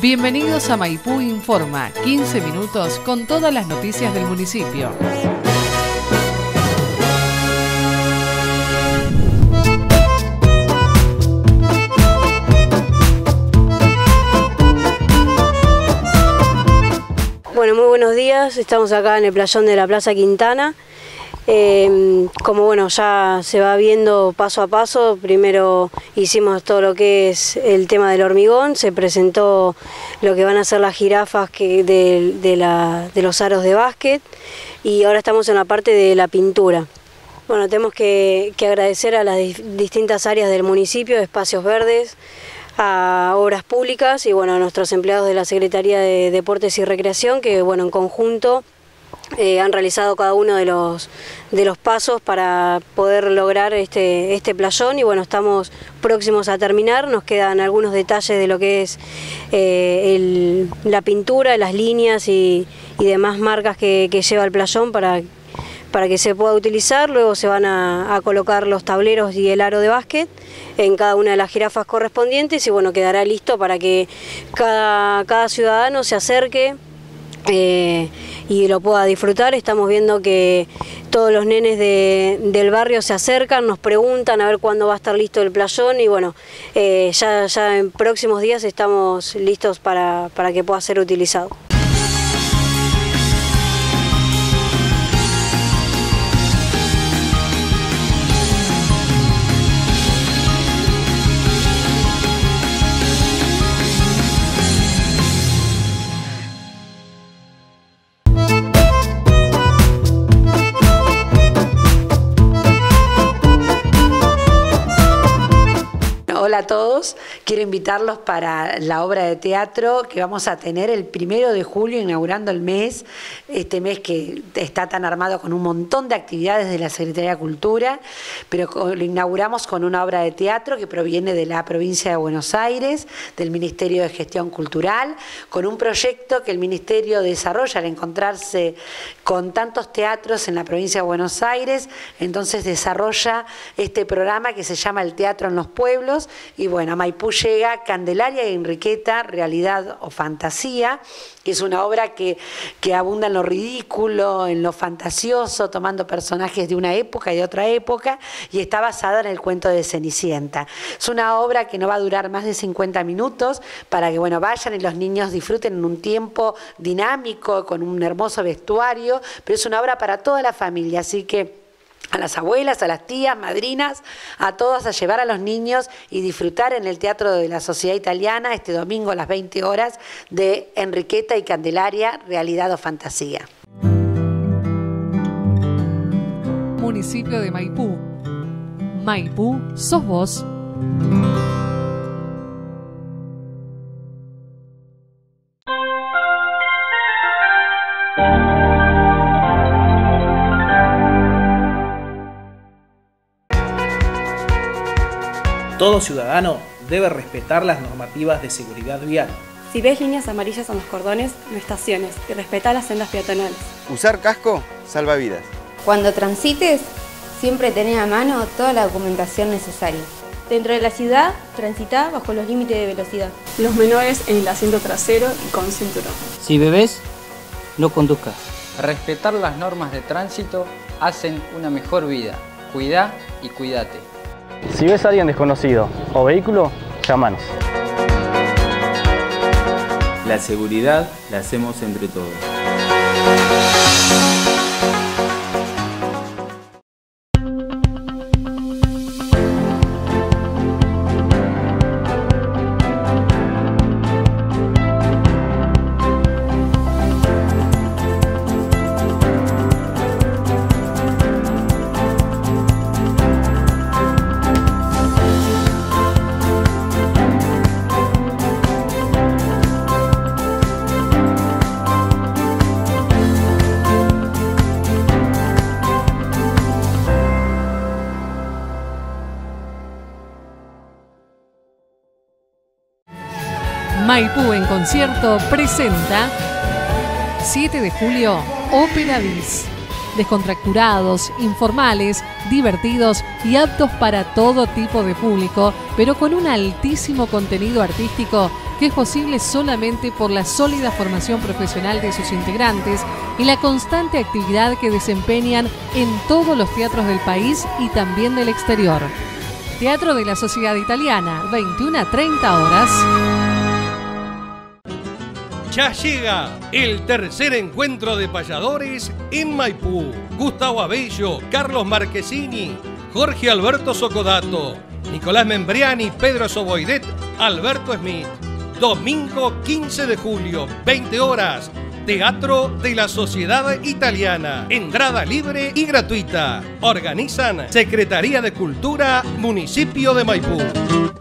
Bienvenidos a Maipú Informa, 15 minutos con todas las noticias del municipio. Bueno, muy buenos días. Estamos acá en el playón de la Plaza Quintana. Eh, como bueno, ya se va viendo paso a paso, primero hicimos todo lo que es el tema del hormigón, se presentó lo que van a ser las jirafas de los aros de básquet y ahora estamos en la parte de la pintura. Bueno, tenemos que, que agradecer a las distintas áreas del municipio, espacios verdes, a obras públicas y bueno, a nuestros empleados de la Secretaría de Deportes y Recreación que bueno, en conjunto eh, han realizado cada uno de los, de los pasos para poder lograr este, este playón. Y bueno, estamos próximos a terminar, nos quedan algunos detalles de lo que es eh, el, la pintura, las líneas y, y demás marcas que, que lleva el playón para para que se pueda utilizar, luego se van a, a, colocar los tableros y el aro de básquet en cada una de las jirafas correspondientes. Y bueno, quedará listo para que cada, cada ciudadano se acerque eh, y lo pueda disfrutar. Estamos viendo que todos los nenes de, del barrio se acercan, nos preguntan a ver cuándo va a estar listo el playón y bueno, eh, ya, ya en próximos días estamos listos para, para que pueda ser utilizado. Hola a todos, quiero invitarlos para la obra de teatro que vamos a tener el primero de julio, inaugurando el mes, este mes que está tan armado con un montón de actividades de la Secretaría de Cultura, pero lo inauguramos con una obra de teatro que proviene de la provincia de Buenos Aires, del Ministerio de Gestión Cultural, con un proyecto que el Ministerio desarrolla al encontrarse con tantos teatros en la provincia de Buenos Aires, entonces desarrolla este programa que se llama El Teatro en los Pueblos, y bueno, Maipú llega Candelaria y Enriqueta, Realidad o Fantasía, que es una obra que, que abunda en lo ridículo, en lo fantasioso, tomando personajes de una época y de otra época, y está basada en el cuento de Cenicienta. Es una obra que no va a durar más de 50 minutos para que bueno, vayan y los niños disfruten en un tiempo dinámico, con un hermoso vestuario, pero es una obra para toda la familia, así que a las abuelas, a las tías, madrinas, a todas a llevar a los niños y disfrutar en el Teatro de la Sociedad Italiana este domingo a las 20 horas de Enriqueta y Candelaria, Realidad o Fantasía. Municipio de Maipú. Maipú, sos vos. Todo ciudadano debe respetar las normativas de seguridad vial. Si ves líneas amarillas en los cordones, no estaciones y respeta las sendas peatonales. Usar casco salva vidas. Cuando transites, siempre tenés a mano toda la documentación necesaria. Dentro de la ciudad, transita bajo los límites de velocidad. Los menores en el asiento trasero y con cinturón. Si bebés, no conduzcas. Respetar las normas de tránsito hacen una mejor vida. Cuidá y cuídate. Si ves a alguien desconocido o vehículo, llámanos. La seguridad la hacemos entre todos. Maipú en concierto presenta 7 de julio Ópera Bis. Descontracturados, informales, divertidos y aptos para todo tipo de público, pero con un altísimo contenido artístico que es posible solamente por la sólida formación profesional de sus integrantes y la constante actividad que desempeñan en todos los teatros del país y también del exterior. Teatro de la Sociedad Italiana, 21 a 30 horas. Ya llega el tercer encuentro de payadores en Maipú. Gustavo Abello, Carlos Marquesini, Jorge Alberto Socodato, Nicolás Membriani, Pedro Soboidet, Alberto Smith. Domingo 15 de julio, 20 horas. Teatro de la Sociedad Italiana. Entrada libre y gratuita. Organizan Secretaría de Cultura, Municipio de Maipú.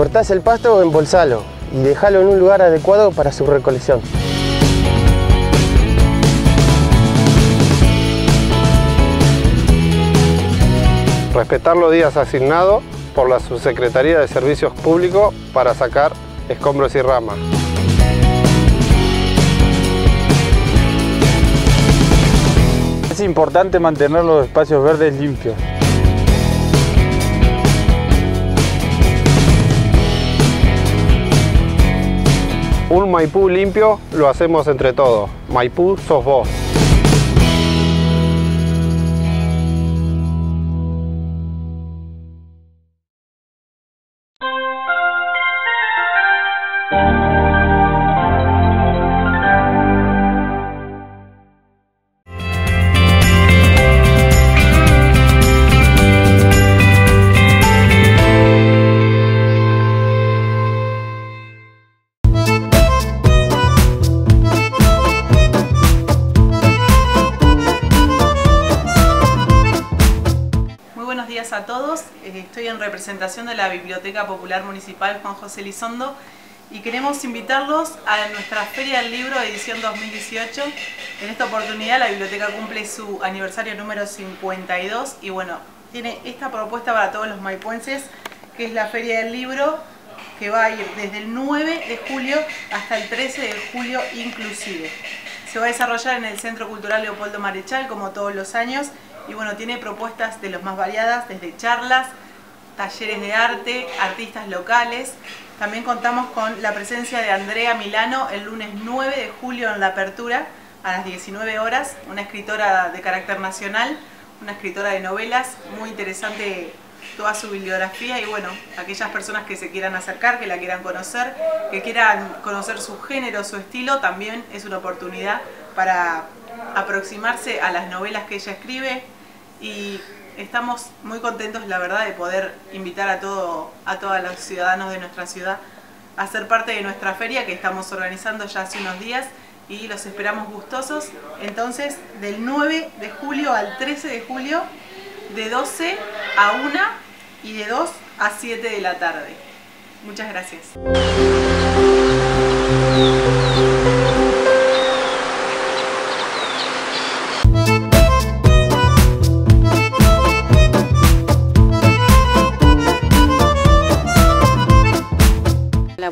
Cortás el pasto, embolsalo y déjalo en un lugar adecuado para su recolección. Respetar los días asignados por la Subsecretaría de Servicios Públicos para sacar escombros y ramas. Es importante mantener los espacios verdes limpios. Un Maipú limpio lo hacemos entre todos. Maipú sos vos. Representación de la Biblioteca Popular Municipal Juan José Lizondo y queremos invitarlos a nuestra Feria del Libro edición 2018. En esta oportunidad la biblioteca cumple su aniversario número 52 y bueno, tiene esta propuesta para todos los maipuenses que es la Feria del Libro que va a ir desde el 9 de julio hasta el 13 de julio inclusive. Se va a desarrollar en el Centro Cultural Leopoldo Marechal como todos los años y bueno, tiene propuestas de los más variadas, desde charlas, talleres de arte, artistas locales. También contamos con la presencia de Andrea Milano el lunes 9 de julio en la apertura a las 19 horas, una escritora de carácter nacional, una escritora de novelas, muy interesante toda su bibliografía y bueno, aquellas personas que se quieran acercar, que la quieran conocer, que quieran conocer su género, su estilo, también es una oportunidad para aproximarse a las novelas que ella escribe y estamos muy contentos, la verdad, de poder invitar a, todo, a todos los ciudadanos de nuestra ciudad a ser parte de nuestra feria que estamos organizando ya hace unos días y los esperamos gustosos. Entonces, del 9 de julio al 13 de julio, de 12 a 1 y de 2 a 7 de la tarde. Muchas gracias.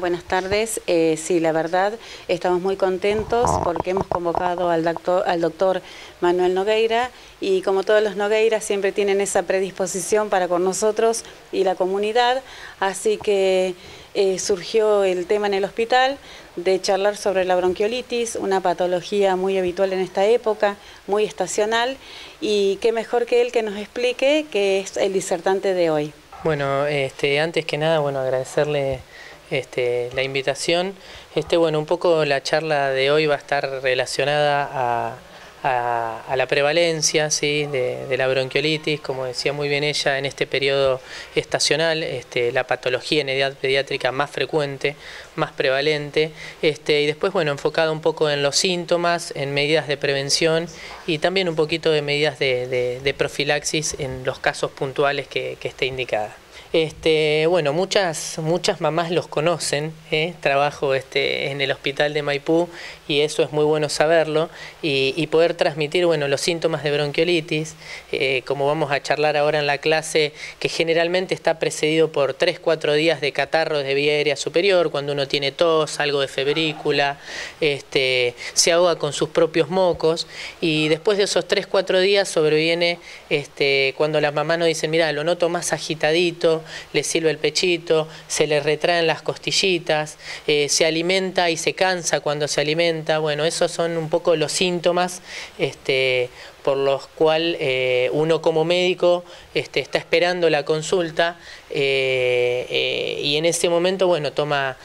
Buenas tardes. Eh, sí, la verdad, estamos muy contentos porque hemos convocado al doctor, Manuel Nogueira y como todos los Nogueiras siempre tienen esa predisposición para con nosotros y la comunidad, así que eh, surgió el tema en el hospital de charlar sobre la bronquiolitis, una patología muy habitual en esta época, muy estacional, y qué mejor que él que nos explique qué es el disertante de hoy. Bueno, este, antes que nada, bueno, agradecerle este, la invitación. Este, bueno, un poco la charla de hoy va a estar relacionada a, la prevalencia ¿sí? de, la bronquiolitis, como decía muy bien ella, en este periodo estacional, este, la patología en edad pediátrica más frecuente, más prevalente, este, y después, bueno, enfocada un poco en los síntomas, en medidas de prevención y también un poquito de medidas de, profilaxis en los casos puntuales que, que esté indicada. Este, bueno, muchas, muchas mamás los conocen, ¿eh? trabajo este, en el hospital de Maipú y eso es muy bueno saberlo y, poder transmitir bueno, los síntomas de bronquiolitis, eh, como vamos a charlar ahora en la clase, que generalmente está precedido por 3-4 días de catarro de vía aérea superior, cuando uno tiene tos, algo de febrícula, este, se ahoga con sus propios mocos y después de esos 3-4 días sobreviene este, cuando las mamás nos dicen, mira, lo noto más agitadito, le sirve el pechito, se le retraen las costillitas, eh, se alimenta y se cansa cuando se alimenta. Bueno, esos son un poco los síntomas este, por los cuales eh, uno como médico este, está esperando la consulta eh, y en ese momento bueno, toma,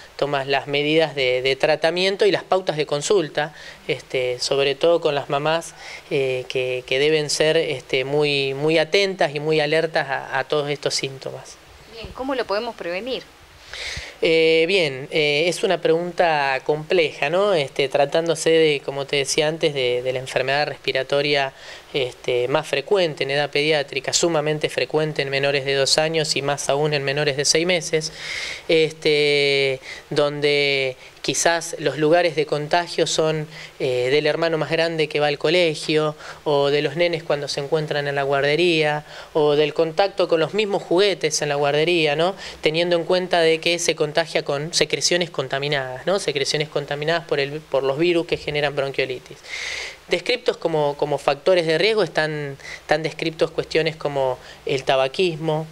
las medidas de, tratamiento y las pautas de consulta, este, sobre todo con las mamás que, deben ser muy, muy atentas y muy alertas a todos estos síntomas. ¿Cómo lo podemos prevenir? Eh, bien, eh, es una pregunta compleja, ¿no? Este, tratándose de, como te decía antes, de, la enfermedad respiratoria este, más frecuente en edad pediátrica, sumamente frecuente en menores de dos años y más aún en menores de seis meses, este, donde quizás los lugares de contagio son eh, del hermano más grande que va al colegio, o de los nenes cuando se encuentran en la guardería, o del contacto con los mismos juguetes en la guardería, ¿no? teniendo en cuenta de que se contagia con secreciones contaminadas, ¿no? secreciones contaminadas por, el, por los virus que generan bronquiolitis. Descriptos como, como factores de riesgo están, están descriptos cuestiones como el tabaquismo,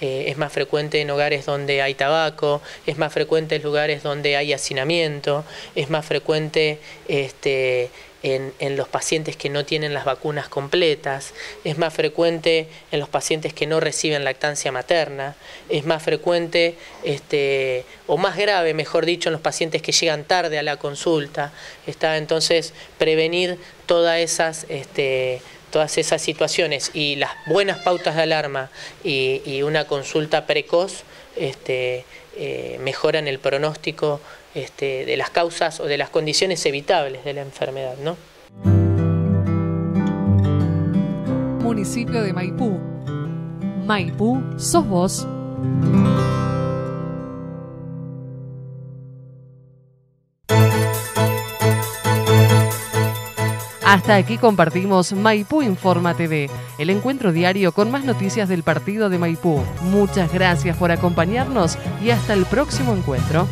eh, es más frecuente en hogares donde hay tabaco, es más frecuente en lugares donde hay hacinamiento, es más frecuente este, en, los pacientes que no tienen las vacunas completas, es más frecuente en los pacientes que no reciben lactancia materna, es más frecuente este, o más grave, mejor dicho, en los pacientes que llegan tarde a la consulta. Está entonces prevenir todas esas este, todas esas situaciones y las buenas pautas de alarma y, una consulta precoz este, eh, mejoran el pronóstico este, de las causas o de las condiciones evitables de la enfermedad. ¿no? Municipio de Maipú. Maipú, sos vos. Hasta aquí compartimos Maipú Informa TV, el encuentro diario con más noticias del partido de Maipú. Muchas gracias por acompañarnos y hasta el próximo encuentro.